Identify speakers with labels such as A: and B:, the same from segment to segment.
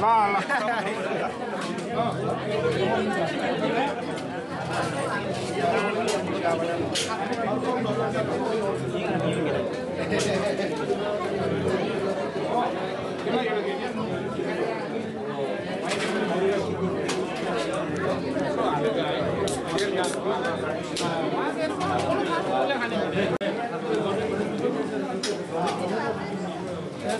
A: Là là. Thank you.
B: सुरु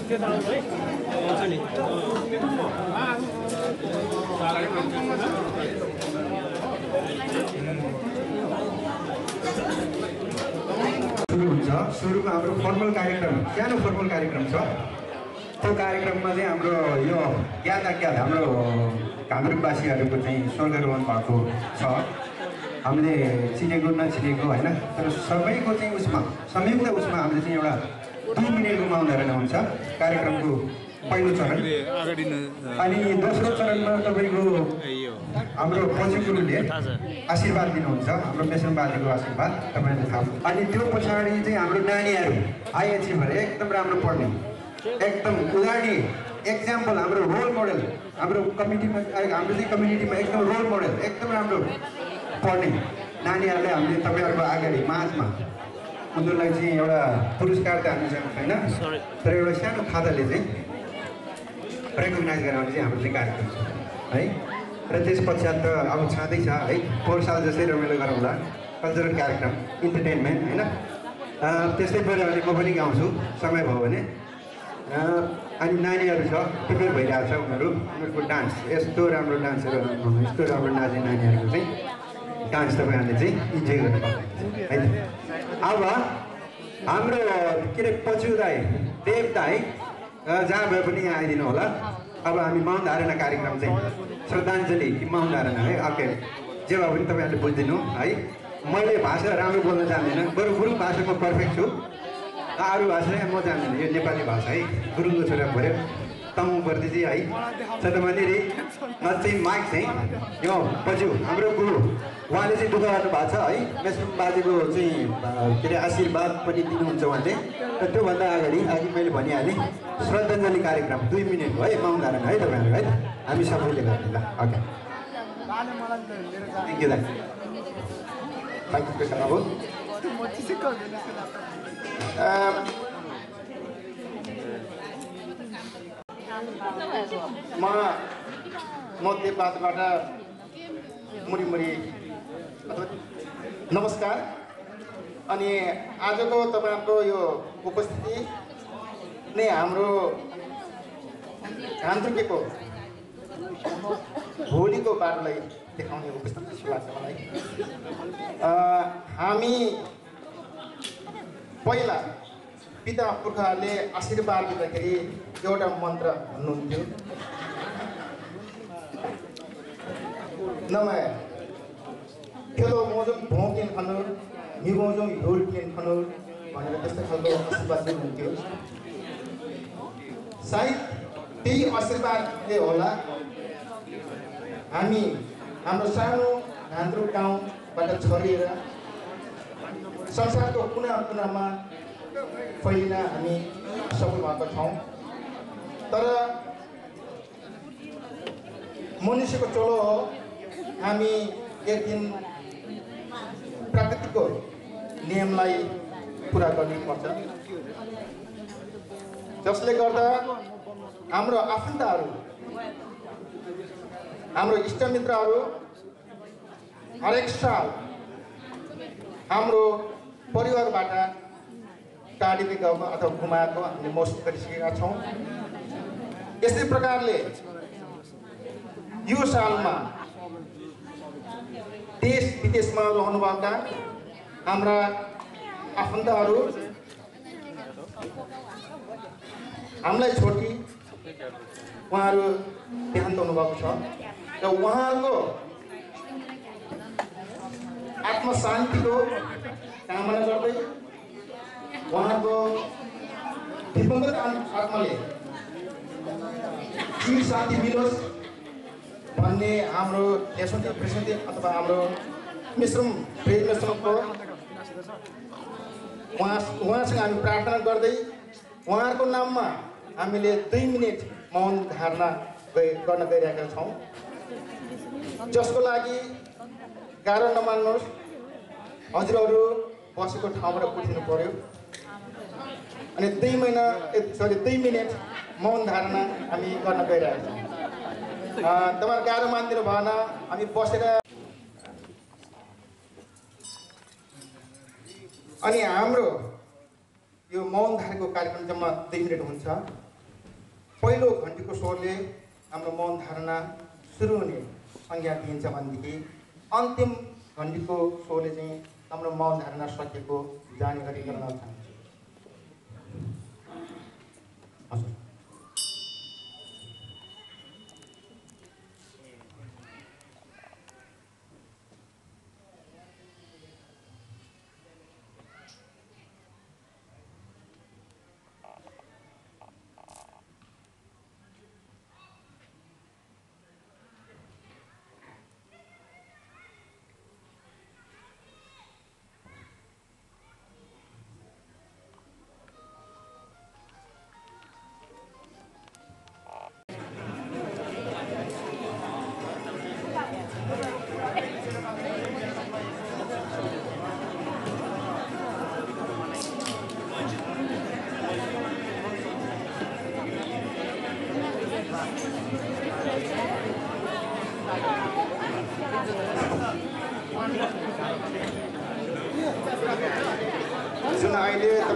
B: हुन्छ सुरुमा हाम्रो फर्मल कार्यक्रम। सानो फर्मल कार्यक्रम छ। त्यो कार्यक्रममा चाहिँ हाम्रो यो ज्ञात अज्ञात हाम्रो काभ्रेकवासीहरूको चाहिँ स्वर्गरोहण भएको छ। हामीले चिनेको नचिनेको होइन? तर सबैको चाहिँ उसमा संयुक्त उसमा हामीले चाहिँ एउटा दुई मिनट गुमाउँदो रहेन हुन्छ कार्यक्रमको पहिलो चरण। अनि दोस्रो चरणमा तपाईँको हाम्रो गुरुले आशीर्वाद दिनुहुन्छ। हाम्रो मेसनबाजेको आशीर्वाद तपाईँले थाहा। अनि त्यो पछाडि चाहिँ हाम्रो नानीहरू आइएछि भने एकदम राम्रो पढ्ने एकदम उदाहरणीय एक्जाम्पल हाम्रो रोल मोडल हाम्रो कमिटीमा आ- हाम्रो चाहिँ कम्युनिटीमा एकदम रोल मोडल एकदम राम्रो पढ्ने। नानीहरूलाई हामीले तपाईँहरूको अगाडि माझमा उनीहरूलाई चाहिँ एउटा पुरस्कार त हामी चाहिँ छैन तर एउटा सानो खाताले चाहिँ रेकगनाइज गराउने चाहिँ हाम्रो चाहिँ कार्यक्रम छ है? र त्यस पश्चात त अब छँदैछ है? पोहोर साल जस्तै रमाइलो गरौँला कल्चरल कार्यक्रम इन्टरटेनमेन्ट होइन? त्यस्तै भने म पनि गाउँछु समय भयो भने। अनि नानीहरू छ प्रिपेयर भइरहेको छ उनीहरू। उनीहरूको डान्स यस्तो राम्रो डान्सहरू यस्तो राम्रो नाच्ने नानीहरूको चाहिँ डान्स तपाईँहरूले चाहिँ इन्जोय गर्नु सक्नुहुन्छ है। अब हाम्रो के अरे पछु दाई देव दाई जहाँ भए पनि यहाँ आइदिनु होला। अब हामी मौन धारणा कार्यक्रम चाहिँ श्रद्धाञ्जली कि मौन धारणा है? ओके। जे भए पनि तपाईँहरूले बुझिदिनु है? मैले भाषा राम्रो बोल्न जान्दिनँ। बरु गुरुङ भाषामा पर्फेक्ट छु। अरू भाषा म जान्दिनँ यो नेपाली भाषा है। गुरुङको छोरा पऱ्यो तमु पर्दिजी है सदमनि रे चाहिँ माइक चाहिँ यो पज्यू हाम्रो गुरु उहाँले चाहिँ दुःख गर्नु भएको छ है। मेसुम बाजेको चाहिँ के अरे आशीर्वाद पनि दिनुहुन्छ उहाँले। र त्योभन्दा अगाडि अघि मैले भनिहालेँ श्रद्धाञ्जली कार्यक्रम दुई मिनट भयो है पाउन धारण है तपाईँहरू है। हामी सबैले गर्ने ल ओके थ्याङ्क यू दाइ थ्याङ्क यू अ, म मध्यपातबाट मुरीमुरी नमस्कार। अनि आजको तपाईँहरूको यो उपस्थिति नै हाम्रो घामथुकेको भोलिको बाटोलाई देखाउने उपस्थिति जस्तो लाग्छ मलाई। हामी पहिला पिता पुर्खाहरूले आशीर्वाद दिँदाखेरि एउटा मन्त्र भन्नुहुन्थ्यो। नमाय खेलो मौजम भौकेन खनुर निगौजम हिउर्केन खनुर भनेर त्यस्तो खालको आशीर्वाद दिनुहुन्थ्यो। सायद त्यही आशीर्वादले होला। हामी हाम्रो सानो हान्द्रो गाउँबाट छरिएर संसारको कुना कुनामा फैलिन हामी सफल भएको छौँ। तर मनुष्यको चलो हो हामी एक दिन प्रकृतिको नियमलाई पुरा गर्नुपर्छ जसले गर्दा हाम्रो आफन्तहरू हाम्रो इष्टमित्रहरू हरेक साल हाम्रो परिवारबाट टाढिने गाउँमा अथवा गुमाएको हामीले महसुस गरिसकेका छौँ। यस्तै प्रकारले यो सालमा देश विदेशमा रहनुभएका हाम्रा आफन्तहरू
A: हामीलाई छोटी उहाँहरू देहान्त हुनुभएको छ र उहाँको आत्मशान्तिको कामना गर्दै उहाँको आत्म- आत्माले चिर शान्ति मिलोस् भन्ने हाम्रो यशवन्ती प्रसन्ती अथवा हाम्रो मिश्रम प्रेम मिश्रमको उहाँ उहाँसँग हामी प्रार्थना गर्दै उहाँहरूको नाममा हामीले दुई मिनट मौन धारणा गइ- गर्न गइरहेका छौँ। जसको लागि गाह्रो नमान्नुहोस्। हजुरहरू बसेको ठाउँबाट उठिनु पर्यो। अनि दुई महिना सरी दुई मिनट मौन धारणा हामी गर्न गइरहेका छौँ तपाईँहरू गाह्रो मानिदिनु भएन हामी बसेर अनि हाम्रो यो मौन धारेको कार्यक्रम जम्मा दुई मिनट हुन्छ। पहिलो घन्टीको स्वरले हाम्रो मौन धारणा सुरु हुने संज्ञा दिइन्छ भनेदेखि अन्तिम घन्टीको स्वरले चाहिँ हाम्रो मौन धारणा सकिएको जानकारी चाहन्छु। हजुर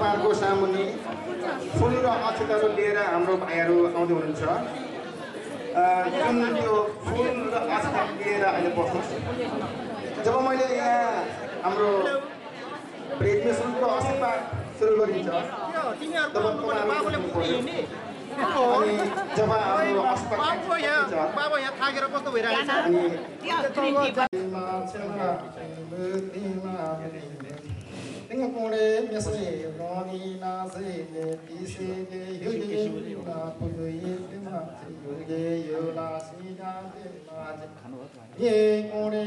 A: अहिले तपाईँहरूको सामुन्ने फुल र अक्षताहरू लिएर हाम्रो भाइहरू आउँदै हुनुहुन्छ। अ, जुन त्यो फुल र अक्षता लिएर अहिले बस्नुहोस्। जब मैले यहाँ हाम्रो प्रेडमिसनको आशीर्वाद सुरु गरिन्छ तब तपाईँहरू। अनि जब हाम्रो आशीर्वाद Dinga kore mese rongi na se le pise le yuge na puyo ye dima se yuge yo la si na de ma je. Ye kore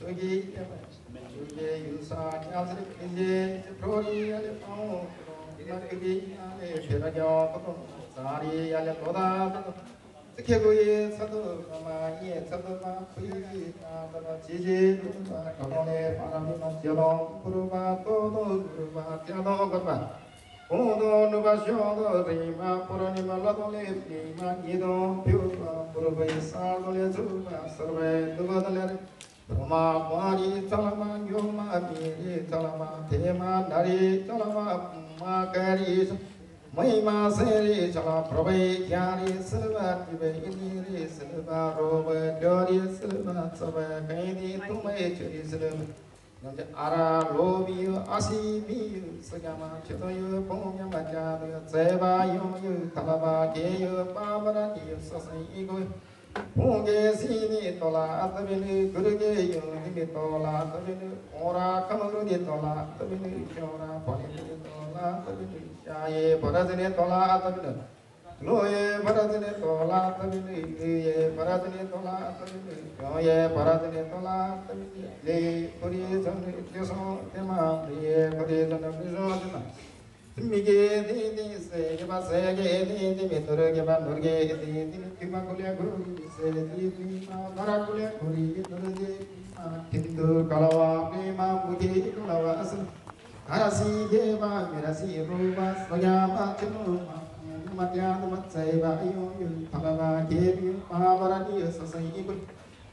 A: yuge dima yuge yu sa kya se kye prori ale pao. Dinga kige ale pera gyo kato sari ale koda kato. 개고예 사도마 예 사도마 부이기 나다나 지지 루타 가모네 바람이나 지로 부르마 또도 부르마 띠아도 가마 오도 누바쇼도 리마 포로니마 라도네 리마 예도 뷰파 부르베 사도레 주마 서베 누바달레 로마 바리 탈마 요마 비리 탈마 테마 나리 탈마 마가리 महिमा सेरी चला प्रभै ज्ञानी सिल्वा दिवे इनिरी सिल्वा रोब डोरी सिल्वा सब कैदी तुमै चुरी सिल्वा नंज आरा लोबियो असीबियो सगामा चतयो पोम्या जाबियो सेवा यो तलबा गेयो पावरा दियो ससै ego Punge sini tola atabini guruge yungi tola atabini ora kamagudi tola atabini shora palini tola tabini yaye parasine tola tabini loye parasine tola tabini liye parasine tola tabini yoye parasine tola tabini le puri samne tiso tema liye puri samne tiso tema मिगे दी दी से के बा से के दी दी मित्र के बा मुर्गे दी दी की मा कुले गुरु दी से दी दी मा धरा कुले गुरी दी दी किंतु कलवा की मा मुगे कलवा असर Arasi deva mirasi rupa svayava kinuma Matyanu matsaiva ayuyun Bhagava devi pavaraniya sasaibun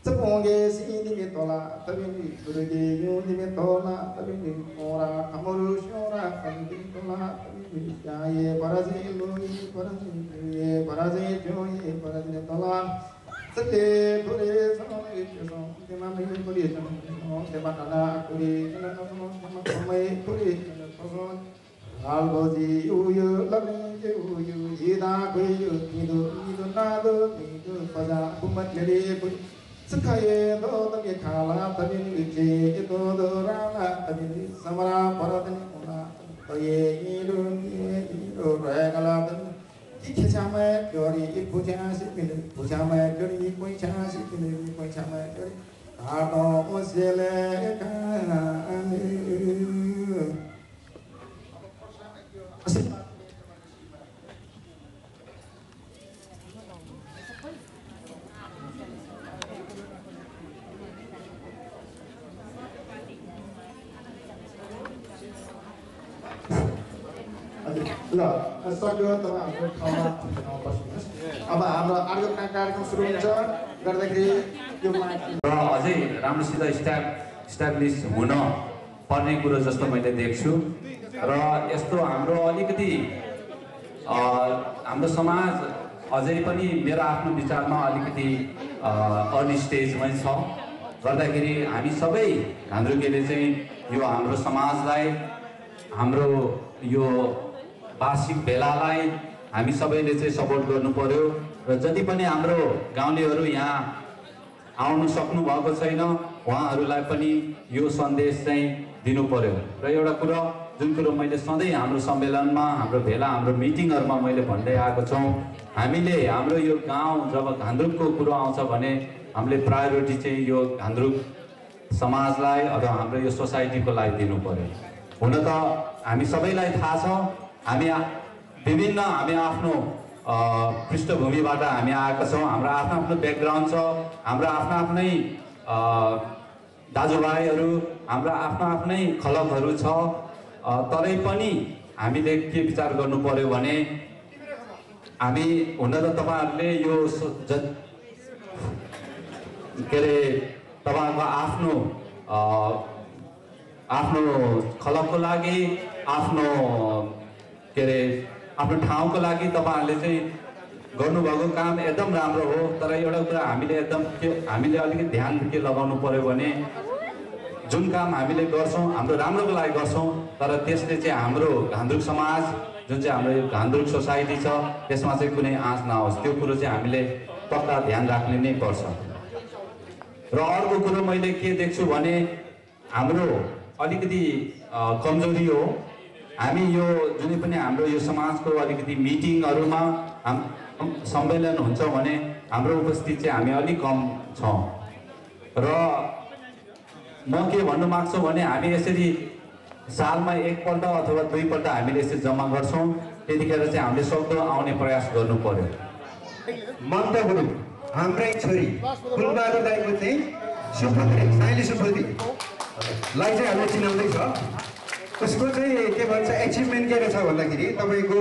A: Sepunge si dimetola, tabini Gurudeyu nimitola tabini Ora kamuru shora kanditola tabini Yaye parasi luyi parasi Yaye parasi joye parasi nitola Sate puri sama iri sama kema mai puri sama sama seba kala puri kala sama sama mai puri kala sama albo ji uyu lami ji uyu ida kuyu kido kido nado kido pada kumat jadi puri Sakaya do tami kala tami wiki itu do rana tami samara para tami ona toye iru iru regala tami 사마라 바라든 오나 또예 이룬 예 이루 레갈라든 이케자마의 별이 부자시비는 부자마의 별이 부자시비는 부자마의 별이 가도 오셀레 가는 ल सक्यो तपाईँ हाम्रो ठाउँमा अब हाम्रो अर्को कार्यक्रम सुरु हुन्छ गर्दाखेरि यो माइक
C: र अझै राम्रोसित स्ट्याब हुन पर्ने कुरो जस्तो मैले देख्छु। र यस्तो हाम्रो अलिकति हाम्रो समाज अझै पनि मेरो आफ्नो विचारमा अलिकति अर्ली स्टेजमै छ। गर्दाखेरि हामी सबै घान्द्रुकेले चाहिँ यो हाम्रो समाजलाई हाम्रो यो वार्षिक भेलालाई हामी सबैले चाहिँ सपोर्ट गर्नु पर्यो र जति पनि हाम्रो गाउँलेहरू यहाँ आउनु सक्नु भएको छैन उहाँहरूलाई पनि यो सन्देश चाहिँ दिनु पर्यो र एउटा कुरो जुन कुरो मैले सधैँ हाम्रो सम्मेलनमा हाम्रो भेला हाम्रो मिटिङहरूमा मैले भन्दै आएको छौँ हामीले हाम्रो यो गाउँ जब घान्द्रुकको कुरो आउँछ भने हामीले प्रायोरिटी चाहिँ यो घान्द्रुक समाजलाई अथवा हाम्रो यो सोसाइटीको लागि दिनु पर्यो हुन त हामी सबैलाई थाहा छ हामी विभिन्न हामी आफ्नो पृष्ठभूमिबाट हामी आएका छौँ। हाम्रो आफ्नो आफ्नो ब्याकग्राउन्ड छ। हाम्रो आफ्नो आफ्नै दाजुभाइहरू हाम्रो आफ्नो आफ्नै खलकहरू छ। तरै पनि हामीले के विचार गर्नु पर्यो भने हामी हुन त तपाईँहरूले यो के अरे तपाईँहरूको आफ्नो आफ्नो खलकको लागि आफ्नो के अरे आफ्नो ठाउँको लागि तपाईँहरूले चाहिँ गर्नुभएको काम एकदम राम्रो हो तर एउटा कुरा हामीले एकदम के हामीले अलिकति ध्यान के लगाउनु पऱ्यो भने जुन काम हामीले गर्छौँ हाम्रो राम्रोको लागि गर्छौँ तर त्यसले चाहिँ हाम्रो घान्द्रुक समाज जुन चाहिँ हाम्रो यो घान्द्रुक सोसाइटी छ त्यसमा चाहिँ कुनै आँच नहोस् त्यो कुरो चाहिँ हामीले पक्का ध्यान राख्ने नै पर्छ। र अर्को कुरो मैले के देख्छु भने हाम्रो अलिकति कमजोरी हो। हामी यो जुनै पनि हाम्रो यो समाजको अलिकति मिटिङहरूमा हाम सम्मेलन हुन्छ भने हाम्रो उपस्थित चाहिँ हामी अलिक कम छौँ। र म के भन्नु माग्छु भने हामी यसरी सालमा एकपल्ट अथवा दुईपल्ट हामीले यसरी जम्मा गर्छौँ। त्यतिखेर चाहिँ हामीले सक्दो आउने प्रयास गर्नु पर्यो।
B: ममता गुरुङ हाम्रै छोरी फुलबहादुर दाईको चाहिँ सुपुत्री साइली सुपुत्रीलाई चाहिँ हामीले चिनाउँदैछ। उसको चाहिँ के भन्छ एचिभमेन्ट के रहेछ भन्दाखेरि तपाईँको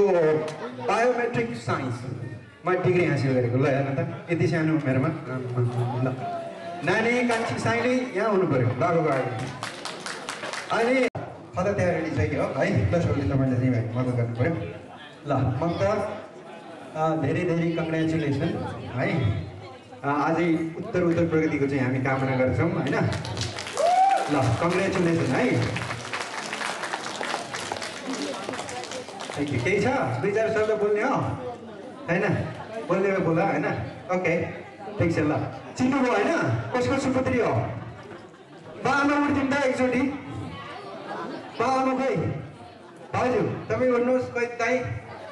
B: बायोमेट्रिक साइन्समा डिग्री हासिल गरेको ल हेर्न त यति सानो आम्मामा, ल। नानी कान्छी साइली यहाँ हुनु पऱ्यो। लगको अगाडि अहिले खदा त्यहाँ रेडी कि हो? है सबैले तपाईँले चाहिँ मद्दत गर्नु पऱ्यो। ल ममता धेरै धेरै कङ्ग्रेचुलेसन है। अझै उत्तर उत्तर प्रगतिको चाहिँ हामी कामना गर्छौँ होइन? ल कङ्ग्रेचुलेसन है थ्याङ्क यू केही छ दुई चार शब्द बोल्ने हो होइन बोल्ने बोला होइन ओके ठिक छ ल चिन्नुभयो होइन कसको सुपुत्री हो बामा उठ्दिउँ त एकचोटि बामा खोइ हजुर तपाईँ भन्नुहोस् खोइ दाइ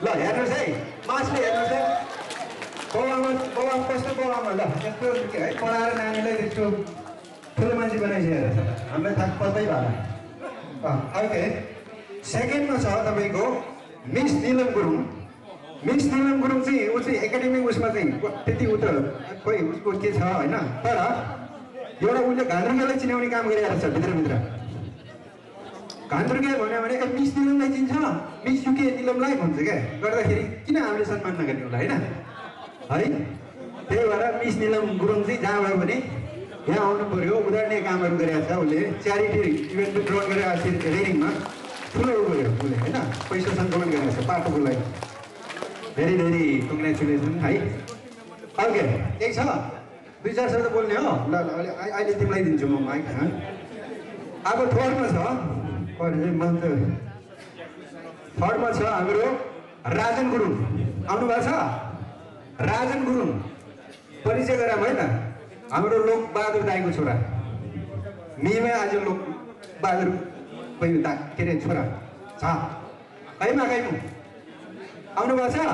B: ल हेर्नुहोस् है मासले हेर्नुहोस् है बाबामा बाबा कस्तो बाबामा ल यस्तो है पढाएर नानीलाई त्यस्तो ठुलो मान्छे बनाइसकेर हामीलाई थाहा पर्दै भएन ओके सेकेन्डमा छ तपाईँको मिस निलम गुरुङ मिस निलम गुरुङ चाहिँ ऊ चाहिँ एकाडेमिक उसमा चाहिँ त्यति उ त खोइ उसको के छ होइन? तर एउटा उसले घान्द्रुङ्गालाई चिनाउने काम गरिरहेको छ भित्रभित्र। घान्द्रुङ्गे भन्यो भने ए मिस निलमलाई चिन्छ? मिस युके निलमलाई भन्छ क्या। गर्दाखेरि किन हामीले सम्मान नगर्ने होला होइन? है? त्यही भएर मिस निलम गुरुङ चाहिँ जहाँ भयो भने यहाँ आउनु पऱ्यो उदाहरणीय कामहरू गरिरहेको छ उसले। च्यारिटी इभेन्ट पनि ड्रोन गरेर अस्ति रेडिङमा ठुलो उ गर्यो उसले होइन पैसा सङ्कलन गरेको छ पाटोको लागि धेरै धेरै कङ्ग्रेचुलेसन है ओके केही छ दुई चार शब्द बोल्ने हो ल ल अहिले अहिले तिमीलाई दिन्छु म माइक? अब थर्डमा छ त थर्डमा छ हाम्रो राजन गुरुङ आउनुभएको छ राजन गुरुङ परिचय गराम है त हाम्रो लोकबहादुर दाईको छोरा मिमा आज लोकबहादुर कोही दा के अरे छोरा छ है मा गाइमु आउनुभएको छ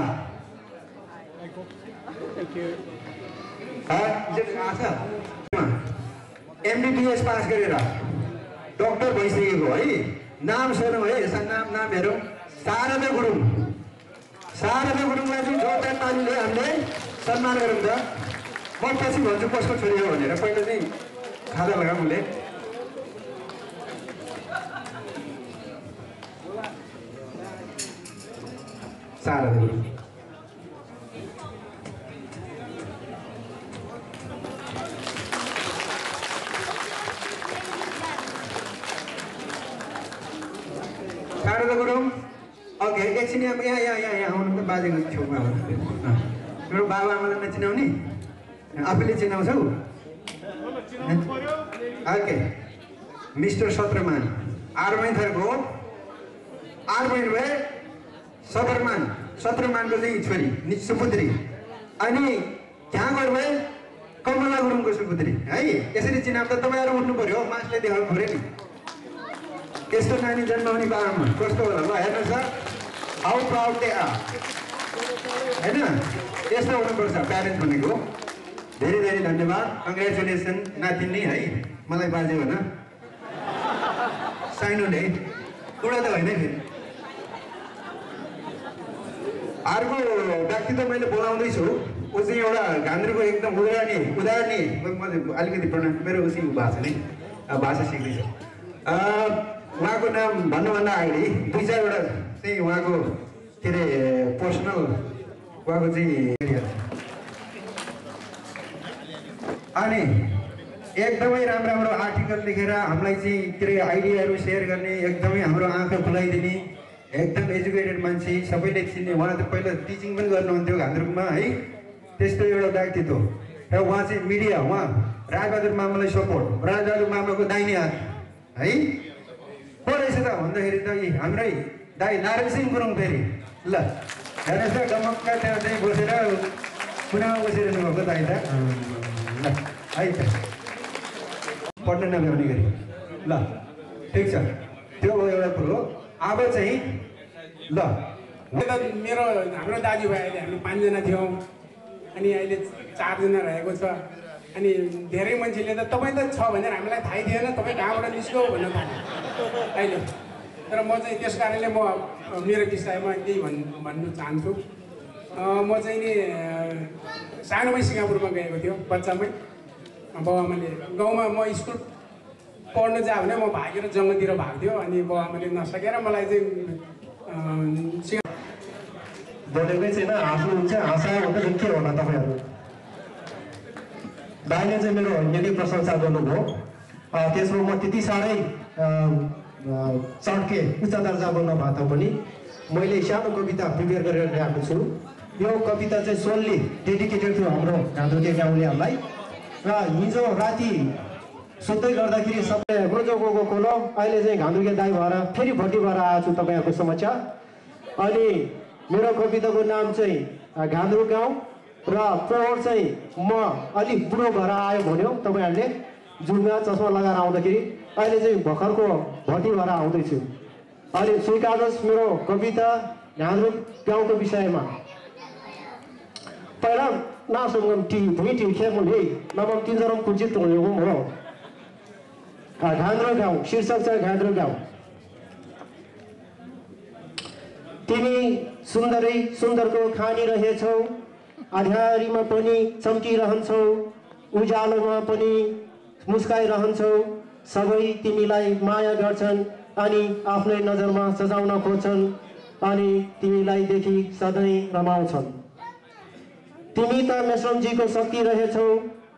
B: एमबिबिएस पास गरेर डक्टर भइसकेको है नाम सोधौँ है यसमा नाम नाम हेरौँ शारदा गुरुङ शारदा गुरुङलाई चाहिँ जोरदार तालीले हामीले सम्मान गरौँ त म पछि भन्छु कसको छोरी हो भनेर पहिला चाहिँ खाजा लगाऊँ उसले गुरुङ शारदा गुरुङ ओके एकछिन यहाँ यहाँ यहाँ यहाँ यहाँ आउनु बाजेको छेउमा। मेरो बाबा आमालाई नचिनाउने आफूले चिनाउँछौ ओके मिस्टर सत्रमान आरमाइन थरको आरमाइन भए सत्रमानको चाहिँ छोरी सुपुत्री अनि कहाँ गयो कमला गुरुङको सुपुत्री है यसरी चिनाउँदा तपाईँहरू उठ्नु पऱ्यो मासले देखाउनु पऱ्यो नि। यस्तो नानी जन्माउने बाबामा कस्तो होला ल हेर्नुहोस् त हाउ प्राउड दे आर होइन? यस्तो हुनुपर्छ प्यारेन्ट भनेको। धेरै धेरै धन्यवाद। कङ्ग्रेचुलेसन नातिनी है। मलाई बाजे भन साइनो है त होइन फेरि। अर्को व्यक्ति त मैले बोलाउँदैछु। ऊ चाहिँ एउटा घान्द्रीको एकदम उदाहरणीय उदाहरणीय म अलिकति प्रण मेरो उसी भाषा नै भाषा सिक्दैछु। उहाँको नाम भन्नुभन्दा अगाडि दुई चारवटा चाहिँ उहाँको के अरे पर्सनल उहाँको चाहिँ अनि एकदमै राम्रो राम्रो आर्टिकल लेखेर हामीलाई चाहिँ के अरे आइडियाहरू सेयर गर्ने एकदमै हाम्रो आँखा खुलाइदिने एकदम एजुकेटेड मान्छे सबैले चिन्ने उहाँ त पहिला टिचिङ पनि गर्नुहुन्थ्यो घान्द्रुकमा है? त्यस्तो एउटा व्यक्तित्व र उहाँ चाहिँ मिडिया उहाँ राजबहादुर मामालाई सपोर्ट राजबहादुर मामाको दाहिने हात है? को रहेछ त भन्दाखेरि त हाम्रै दाई नारायण सिंह गुरुङ फेरि। ल हेर्नुहोस् त गमक्का त्यहाँ चाहिँ बसेर कुनामा बसिरहनु भएको दाई त? ल है त। पढ्न नभ्याउने गरी। ल ठिक छ। त्यो हो एउटा कुरो अब चाहिँ ल
D: मेरो हाम्रो दाजुभाइ अहिले हामी पाँचजना थियौँ। अनि अहिले चारजना रहेको छ। अनि धेरै मान्छेले त तपाईँ त छ भनेर हामीलाई थाहै थिएन तपाईँ कहाँबाट निस्क्यो भन्न थाल्यो? अहिले तर म चाहिँ त्यस कारणले म मेरो विषयमा केही भन् भन्नु चाहन्छु। म चाहिँ नि सानोमै सिङ्गापुरमा गएको थियो बच्चामै। बाबुआमाले गाउँमा म स्कुल पढ्नु जा भने म भागेर जङ्गलतिर भाग्थ्यो अनि बाबुआमाले नसकेर मलाई चाहिँ
E: बोलेकै छैन हाँस्नुहुन्छ हाँसायो भने चाहिँ के होला तपाईँहरू। दाइले चाहिँ मेरो यदि प्रशंसा गर्नुभयो। त्यसमा म त्यति साह्रै चड्के उच्च दर्जाको नभए तापनि मैले सानो कविता प्रिपेयर गरेर ल्याएको छु। यो कविता चाहिँ सोल्ली डेडिकेटेड थियो हाम्रो घाँदुके गाउँलेहरूलाई। र हिजो राति सुत्दै गर्दाखेरि सबै गोजो गएको खोलो अहिले चाहिँ घाँदुके दाई भएर फेरि भर्ती भएर आएको छु तपाईँहरूको समक्ष। अनि मेरो कविताको नाम चाहिँ घान्द्रो गाउँ र पोहोर चाहिँ म अलिक बुढो भएर आयो भन्यो तपाईँहरूले। जुङ्गा चस्मा लगाएर आउँदाखेरि अहिले चाहिँ भर्खरको भर्ती भएर आउँदैछु। अहिले स्वीकार्नुहोस् मेरो कविता घान्द्रो गाउँको विषयमा। पहिला नासुङ्गम टी भुइँ टी खेर्नु हे नमम तिनजरम कुचित हुनेको हो। घान्द्रो गाउँ शीर्षक छ घान्द्रो गाउँ तिमी सुन्दरै सुन्दरको खानी रहेछौ। आधारीमा पनि चम्किरहन्छौ। उज्यालोमा पनि मुस्काइरहन्छौ। सबै तिमीलाई माया गर्छन् अनि आफ्नै नजरमा सजाउन खोज्छन् अनि तिमीलाई देखि सधैँ रमाउँछन्। तिमी त मेश्रमजीको शक्ति रहेछौ।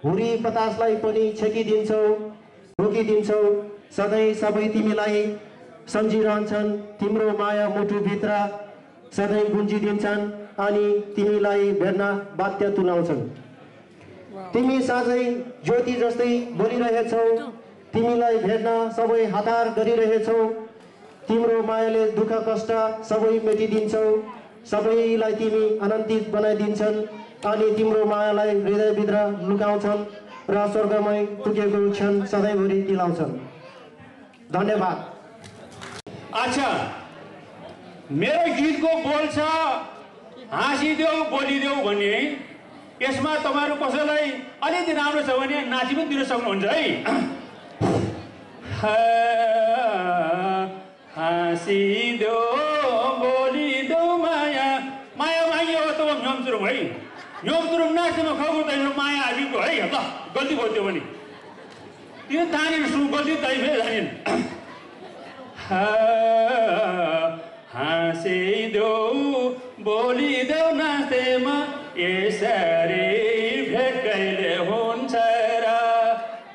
E: हुरी पतासलाई पनि छेकिदिन्छौ। रोकिदिन्छौ सधैँ सबै तिमीलाई सम्झिरहन्छन्। तिम्रो माया मुटुभित्र सधैँ गुन्जिदिन्छन् अनि तिमीलाई भेट्न बाध्य तुलाउँछन्। तिमी साँझै ज्योति जस्तै बोलिरहेछौ। तिमीलाई भेट्न सबै हतार गरिरहेछौ। तिम्रो मायाले दुःख कष्ट सबै मेटिदिन्छौ। सबैलाई तिमी आनन्दित बनाइदिन्छन् अनि तिम्रो मायालाई हृदयभित्र लुकाउँछन्। र स्वर्गमय पुगेको क्षण सधैँभरि दिलाउँछन् धन्यवाद।
F: अच्छा मेरो गीतको बोल छ हाँसिदेऊ बोलिदेऊ भन्ने यसमा तपाईँहरू कसैलाई अलिकति राम्रो छ भने नाची पनि दिन सक्नुहुन्छ है। हाँसिदेऊ माया माया माग्यो त न्योमचुरुम है। नाच्नुमा खबर त माया हालिको है ल। गल्ती भयो त्यो पनि। त्यो तानेर सु गल्ती फेरि जानिन् हाँसिदेऊ बोलिदेऊ नाच्दैमा यसरी भेट कहिले हुन्छ र।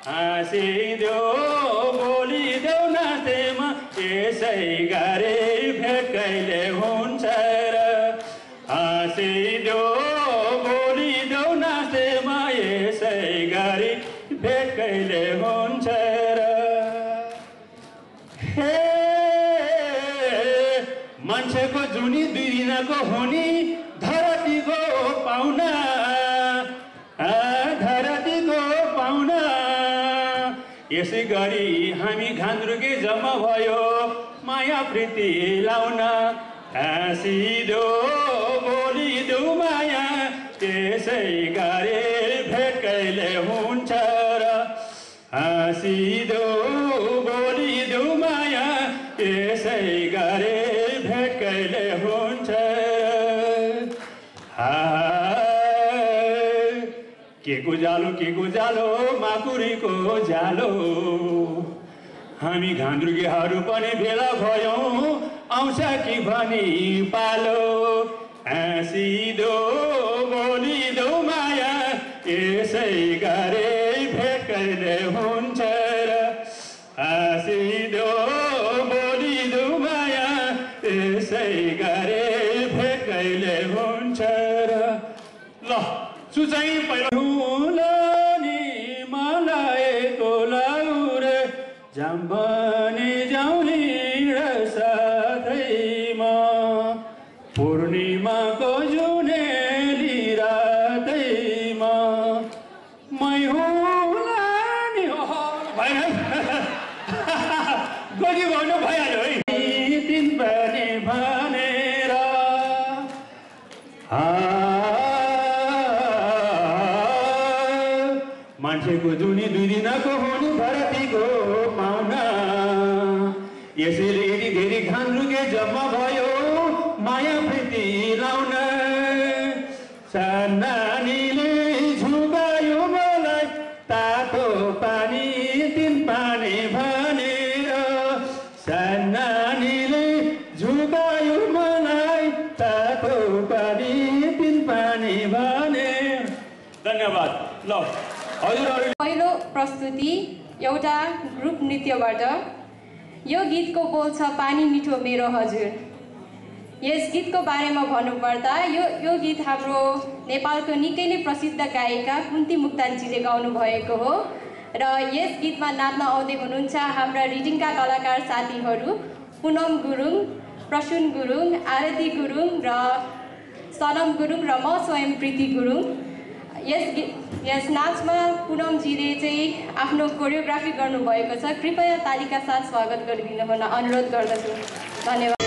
F: हाँसिदेऊ। यसै गरी हामी घान्द्रुके जम्मा भयो। माया प्रीति लाउन। हाँसिदो बोलिदेऊ माया। त्यसै गरी भेट हुन्छ र। हाँसिदो जालो माकुरीको जालो। हामी घान्द्रुकेहरू पनि भेला भयौँ आउँछ कि भनी पालो। हाँसिदो
G: नृत्यबाट यो गीतको बोल छ पानी मिठो मेरो हजुर। यस गीतको बारेमा भन्नुपर्दा यो यो गीत हाम्रो नेपालको निकै नै प्रसिद्ध गायिका कुन्ती मुक्तानजीले गाउनु भएको हो। र यस गीतमा नाच्न आउँदै हुनुहुन्छ हाम्रा रिडिङका कलाकार साथीहरू पुनम गुरुङ प्रसुन गुरुङ आरती गुरुङ र सनम गुरुङ र म स्वयं प्रीति गुरुङ। यस यस नाचमा पुनमजीले चाहिँ आफ्नो कोरियोग्राफी गर्नुभएको छ। कृपया तालिका साथ स्वागत गरिदिनु हुन अनुरोध गर्दछु। धन्यवाद।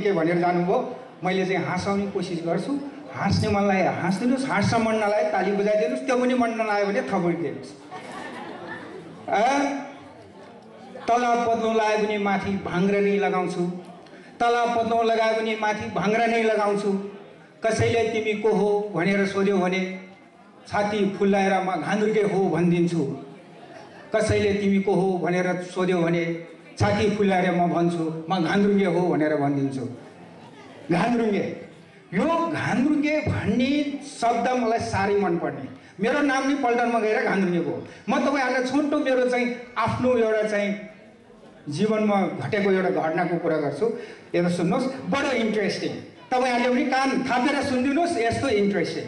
H: के भनेर जानुभयो। मैले चाहिँ हँसाउने कोसिस गर्छु। हाँस्ने मनलाई हाँसिदिनुहोस् हाँस्छ मन नलागे ताली बजाइदिनुहोस् त्यो पनि मन नलाग्यो भने थपिदिनुहोस् तल पद्मो लगायो भने माथि भाङ्ग्रा नै लगाउँछु। तल पद्मो लगायो भने माथि भाङ्ग्रा नै लगाउँछु। कसैले तिमी को हो भनेर सोध्यो भने छाती फुल्लाएर म घान्द्रुके हो भनिदिन्छु। कसैले तिमी को हो भनेर सोध्यो भने छाती फुल्लाएर म भन्छु म घान्द्रुङ्गे हो भनेर भनिदिन्छु। घान्द्रुङ्गे। यो घान्द्रुङ्गे भन्ने शब्द मलाई साह्रै मनपर्ने। मेरो नाम नै पल्टनमा गएर घान्द्रुङ्गेको हो म तपाईँहरूलाई छोटो मेरो चाहिँ आफ्नो एउटा चाहिँ जीवनमा घटेको एउटा घटनाको कुरा गर्छु। यता सुन्नुहोस् बडो इन्ट्रेस्टिङ तपाईँहरूले पनि कान थापेर सुनिदिनुहोस् यस्तो इन्ट्रेस्टिङ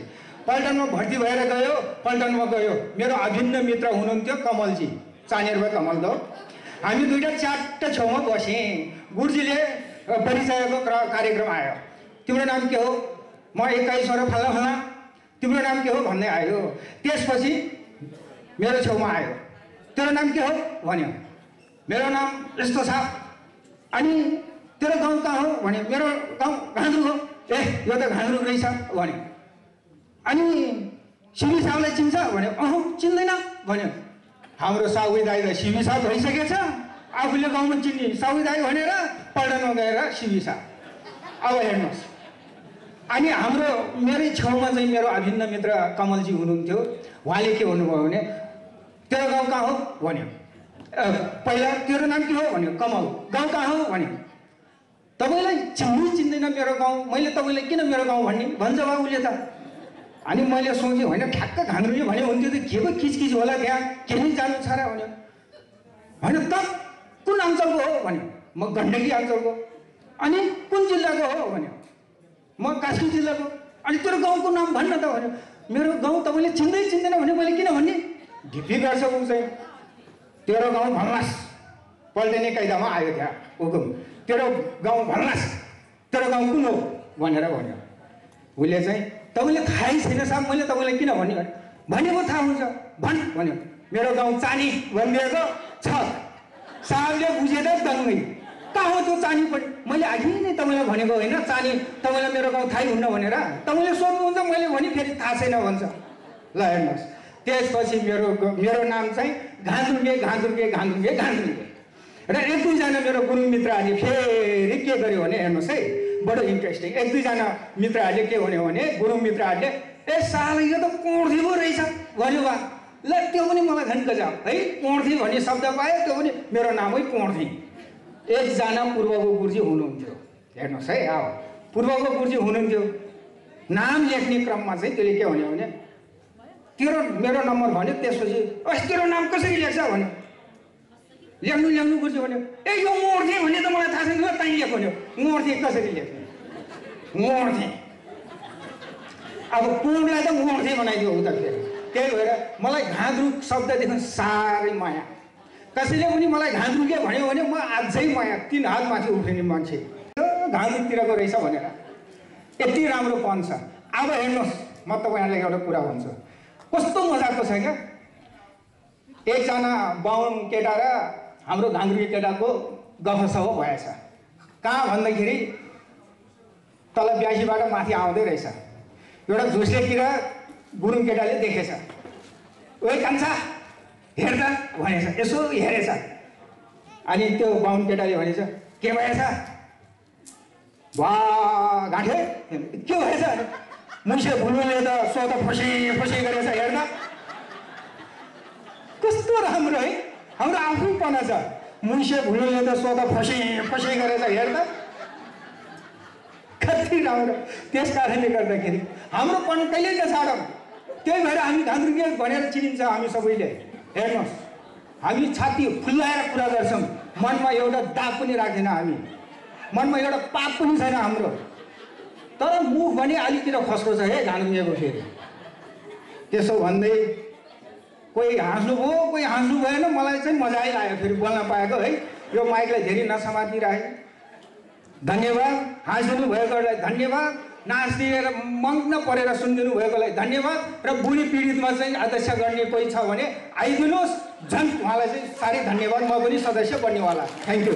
H: पल्टनमा भर्ती भएर गयो पल्टनमा गयो। मेरो अभिन्न मित्र हुनुहुन्थ्यो कमलजी। चानेर कमल दो हामी दुइटा च्याट्ट छेउमा बसेँ। गुरुजीले परिचयको क्र- कार्यक्रम आयो। तिम्रो नाम के हो? म एक्काइसवटा फल्ला फल्ला तिम्रो नाम के हो भन्दै आयो। त्यसपछि मेरो छेउमा आयो। तेरो नाम के हो? भन्यो। मेरो नाम यस्तो छ। अनि तेरो गाउँ कहाँ हो? भन्यो। मेरो गाउँ घान्द्रुक हो। ए यो त घान्द्रुक रहेछ। भन्यो। अनि सिमी साहुलाई चिन्छ? भन्यो। अह चिन्दैन। भन्यो। हाम्रो साहु दाईलाई सिमी साहु भइसकेछ। आफूले गाउँमा चिन्ने साहु दाई भनेर पल्टनमा गएर सिमी अब हेर्नुहोस्। अनि हाम्रो मेरै छेउमा चाहिँ मेरो अभिन्न मित्र कमलजी हुनुहुन्थ्यो। उहाँले के भन्नुभयो भने तेरो गाउँ कहाँ हो? भन्यो। पहिला तेरो नाम के हो? भन्यो। कमल। गाउँ कहाँ हो? भन्यो। तपाईँलाई चिन्नै चिन्दैन मेरो गाउँ। मैले तपाईँलाई किन मेरो गाउँ भन्ने? भन्छ बा उसले त। अनि मैले सोचेँ होइन ठ्याक्क घान्द्रुले भन्यो हुन्थ्यो त के को किचकिच होला त्यहाँ के नै जानु छ र भन्यो होइन त कुन अञ्चलको हो भन्यो म गण्डकी अञ्चलको अनि कुन जिल्लाको हो भन्यो म कास्की जिल्लाको अनि तेरो गाउँको नाम भन्न त भन्यो मेरो गाउँ तपाईँले चिन्दै चिन्दैन भने मैले किन भन्ने ढिप्पी गर्छ ऊ चाहिँ तेरो गाउँ भन्लास् पल्टिने कायदामा आयो त्यहाँ हुकुम तेरो गाउँ भन्लास् तेरो गाउँ कुन हो भनेर भन्यो उसले चाहिँ तपाईँले थाहै छैन साहब मैले तपाईँलाई किन भने भनेको थाहा हुन्छ। भन् भन्यो। मेरो गाउँ चानी भनिदिएको छ। साहबले बुझेर दङ्गै। कहाँ हो त्यो चानी पनि मैले अघि नै तपाईँलाई भनेको होइन चानी तपाईँलाई मेरो गाउँ थाहै हुन्न भनेर। तपाईँले सोध्नुहुन्छ मैले भने फेरि थाहा छैन भन्छ। ल हेर्नुहोस्। त्यसपछि मेरो मेरो नाम चाहिँ घाँदुङ्गे घाँदुङ्गे घाँदुङ्गे घाँदुङ्गे र एक दुईजना मेरो गुरु मित्रहरूले फेरि के गर्यो भने हेर्नुहोस् है। बडो इन्ट्रेस्टिङ एक दुईजना मित्रहरूले के भन्यो भने गुरु मित्रहरूले ए साल यो त कोँढी पो रहेछ? भन्यो बा। ल त्यो पनि मलाई झन् गजब है कोँढी भन्ने शब्द पायो त्यो पनि मेरो नामै कोँढी एकजना पूर्वको गुरुजी हुनुहुन्थ्यो। हेर्नुहोस् है अब पूर्वको गुरुजी हुनुहुन्थ्यो। नाम लेख्ने क्रममा चाहिँ त्यसले के भन्यो भने तेरो मेरो नम्बर भन्यो त्यसपछि अस तेरो नाम कसरी लेख्छ? भन्यो। ल्याउनु ल्याउनु गुरुजी भन्यो। ए यो मोड्थे भन्ने त मलाई थाहा छैन तैँ लेख भन्यो। मोड्थे कसरी लेख्ने मोड्थे अब कोणलाई त मोड्थे बनाइदियो उता फेरि? त्यही भएर मलाई घाँद्रुक शब्ददेखि साह्रै माया। कसैले पनि मलाई घाँद्रुके भन्यो भने म अझै माया तिन हात माथि मान्छे। घाँद्रुकतिरको रहेछ भनेर। यति राम्रो पन छ अब हेर्नुहोस् म तपाईँहरूलाई एउटा कुरा भन्छु। कस्तो मजाको छ क्या? एकजना बाहुन केटा र हाम्रो घाङ्ग्री केटाको गफसफ भएछ। कहाँ भन्दाखेरि तल ब्यासीबाट माथि आउँदै रहेछ। एउटा झुसले किरा गुरुङ केटाले देखेछ? ओइ कान्छा हेर त भनेछ। यसो हेरेछ। अनि त्यो बाहुन केटाले भनेछ के भएछ? वा घाँटे के भएछ? मुसे भुलुले त सो त फसी फसी गरेछ हेर्न कस्तो राम्रो है। हाम्रो आफ्नैपना छ। मुसे भुलुले त सो त फसी फसी गरेछ हेर्न कति राम्रो। त्यस कारणले गर्दाखेरि हाम्रो पन कहिले नछाडौँ त्यही भएर हामी घान्द्रुके भनेर चिनिन्छ हामी सबैले। हेर्नुहोस् हामी छाती फुल्लाएर कुरा गर्छौँ। मनमा एउटा दाग पनि राख्दैन हामी। मनमा एउटा पाप पनि छैन हाम्रो। तर मुख भने अलिकति खस्को छ है घान्द्रुकेको फेरि। त्यसो भन्दै कोही हाँस्नुभयो कोही हाँस्नु भएन मलाई चाहिँ मजा आइलाग्यो फेरि बोल्न पाएको है। यो माइकलाई धेरै नसमातिराखेँ धन्यवाद हाँसिदिनु भएकोलाई धन्यवाद नाचिदिएर मग्न परेर सुनिदिनु भएकोलाई धन्यवाद र बुढी पीडितमा चाहिँ अध्यक्ष गर्ने कोही छ भने आइदिनुहोस् झन् उहाँलाई चाहिँ साह्रै धन्यवाद म पनि सदस्य बन्नेवाला। Thank you.